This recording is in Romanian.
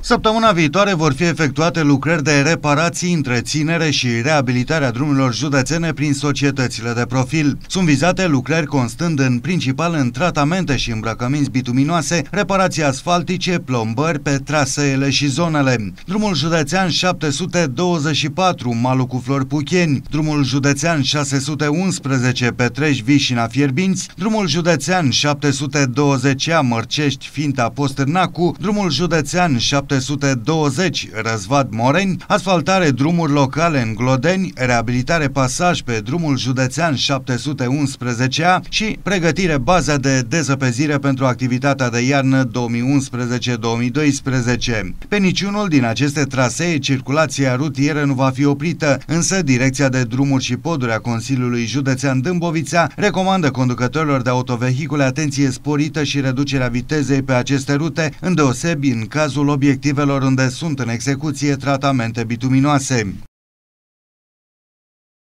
Săptămâna viitoare vor fi efectuate lucrări de reparații, întreținere și reabilitare a drumurilor județene prin societățile de profil. Sunt vizate lucrări constând în principal în tratamente și îmbrăcăminți bituminoase, reparații asfaltice, plombări pe traseele și zonele. Drumul județean 724, Malu cu Flori Pucheni, drumul județean 611, Petrești Vișina Fierbinți, drumul județean 720 Mărcești Finta Postârnacu, drumul județean 7 720 Răzvat Moreni, asfaltare drumuri locale în Glodeni, reabilitare pasaj pe drumul județean 711 și pregătire baza de dezăpezire pentru activitatea de iarnă 2011-2012. Pe niciunul din aceste trasee circulația rutieră nu va fi oprită, însă Direcția de Drumuri și Poduri a Consiliului Județean Dâmbovița recomandă conducătorilor de autovehicule atenție sporită și reducerea vitezei pe aceste rute, îndeosebi în cazul obiectiv obiectivelor unde sunt în execuție tratamente bituminoase.